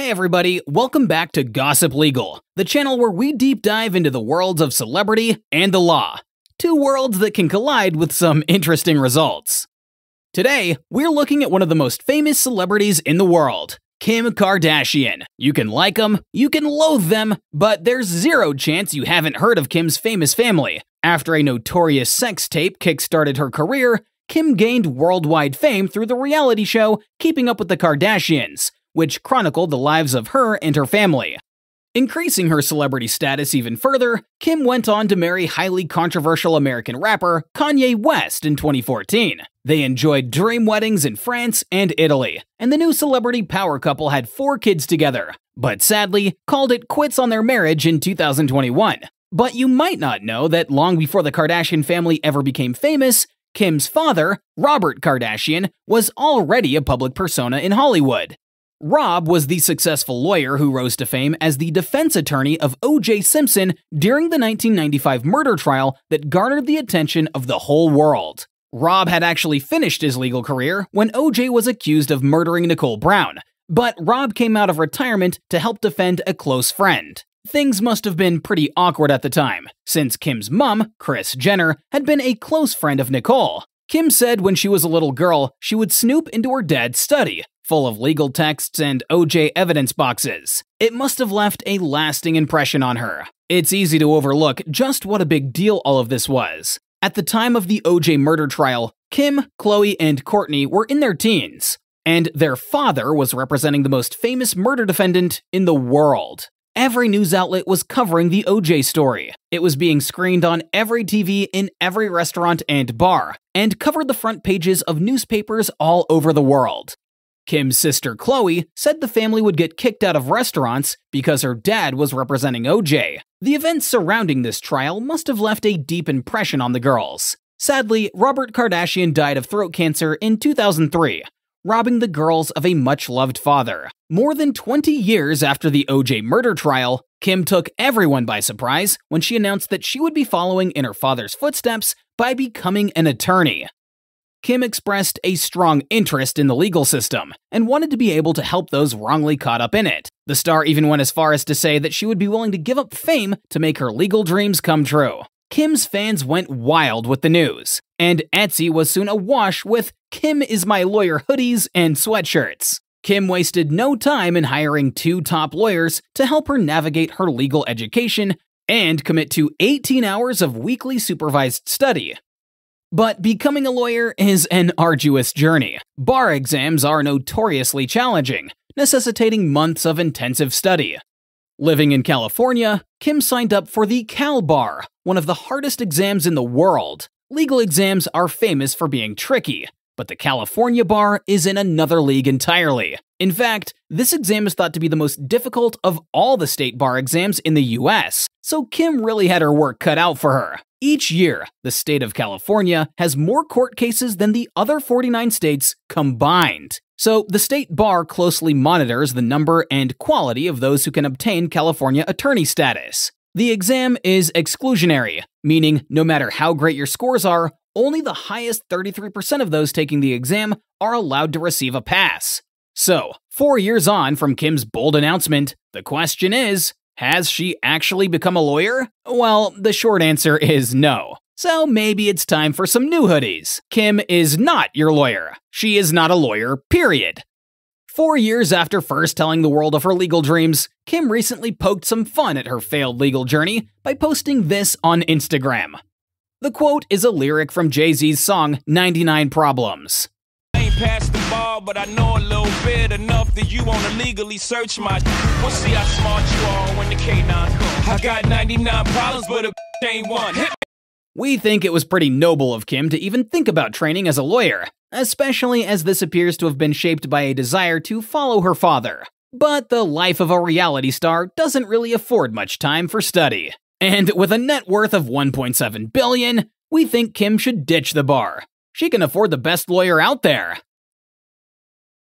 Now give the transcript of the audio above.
Hey everybody, welcome back to Gossip Legal, the channel where we deep dive into the worlds of celebrity and the law. Two worlds that can collide with some interesting results. Today, we're looking at one of the most famous celebrities in the world, Kim Kardashian. You can like them, you can loathe them, but there's zero chance you haven't heard of Kim's famous family. After a notorious sex tape kickstarted her career, Kim gained worldwide fame through the reality show Keeping Up with the Kardashians, which chronicled the lives of her and her family. Increasing her celebrity status even further, Kim went on to marry highly controversial American rapper Kanye West in 2014. They enjoyed dream weddings in France and Italy, and the new celebrity power couple had four kids together, but sadly called it quits on their marriage in 2021. But you might not know that long before the Kardashian family ever became famous, Kim's father, Robert Kardashian, was already a public persona in Hollywood. Rob was the successful lawyer who rose to fame as the defense attorney of O.J. Simpson during the 1995 murder trial that garnered the attention of the whole world. Rob had actually finished his legal career when O.J. was accused of murdering Nicole Brown, but Rob came out of retirement to help defend a close friend. Things must have been pretty awkward at the time, since Kim's mum, Kris Jenner, had been a close friend of Nicole. Kim said when she was a little girl, she would snoop into her dad's study, full of legal texts and OJ evidence boxes. It must have left a lasting impression on her. It's easy to overlook just what a big deal all of this was. At the time of the OJ murder trial, Kim, Khloe, and Kourtney were in their teens, and their father was representing the most famous murder defendant in the world. Every news outlet was covering the OJ story. It was being screened on every TV in every restaurant and bar, and covered the front pages of newspapers all over the world. Kim's sister Khloe said the family would get kicked out of restaurants because her dad was representing OJ. The events surrounding this trial must have left a deep impression on the girls. Sadly, Robert Kardashian died of throat cancer in 2003, robbing the girls of a much loved father. More than 20 years after the OJ murder trial, Kim took everyone by surprise when she announced that she would be following in her father's footsteps by becoming an attorney. Kim expressed a strong interest in the legal system and wanted to be able to help those wrongly caught up in it. The star even went as far as to say that she would be willing to give up fame to make her legal dreams come true. Kim's fans went wild with the news, and Etsy was soon awash with Kim is my lawyer hoodies and sweatshirts. Kim wasted no time in hiring two top lawyers to help her navigate her legal education and commit to 18 hours of weekly supervised study, but becoming a lawyer is an arduous journey. Bar exams are notoriously challenging, necessitating months of intensive study. Living in California, Kim signed up for the Cal Bar, one of the hardest exams in the world. Legal exams are famous for being tricky, but the California Bar is in another league entirely. In fact, this exam is thought to be the most difficult of all the state bar exams in the US, so Kim really had her work cut out for her. Each year, the state of California has more court cases than the other 49 states combined. So, the state bar closely monitors the number and quality of those who can obtain California attorney status. The exam is exclusionary, meaning no matter how great your scores are, only the highest 33% of those taking the exam are allowed to receive a pass. So, four years on from Kim's bold announcement, the question is has she actually become a lawyer? Well, the short answer is no. So maybe it's time for some new hoodies. Kim is not your lawyer. She is not a lawyer, period. Four years after first telling the world of her legal dreams, Kim recently poked some fun at her failed legal journey by posting this on Instagram. The quote is a lyric from Jay Z's song 99 Problems ball, but I know a little bit enough that you wanna legally search my. We'll see how smart you are when the K9 comes. I got 99 problems, but a ain't one. We think it was pretty noble of Kim to even think about training as a lawyer, especially as this appears to have been shaped by a desire to follow her father. But the life of a reality star doesn't really afford much time for study. And with a net worth of 1.7 billion, we think Kim should ditch the bar. She can afford the best lawyer out there.